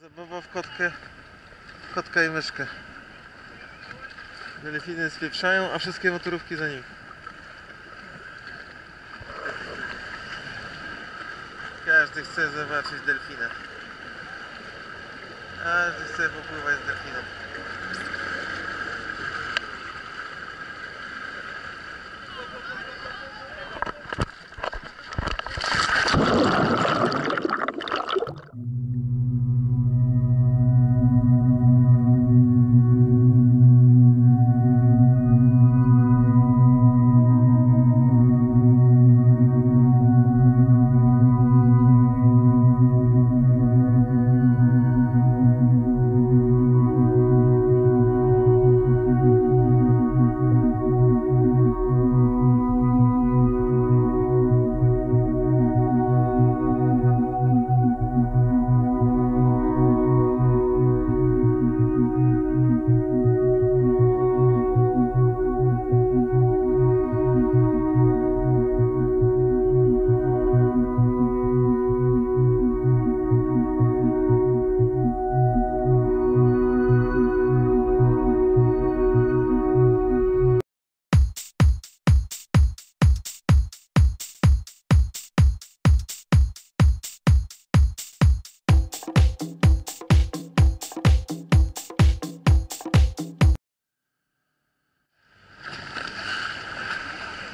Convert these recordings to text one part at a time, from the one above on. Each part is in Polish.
Zabawa w kotkę, kotka i myszkę. Delfiny spieprzają, a wszystkie motorówki za nim. Każdy chce zobaczyć delfina. Każdy chce popływać z delfinem.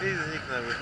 Ты из них на выход.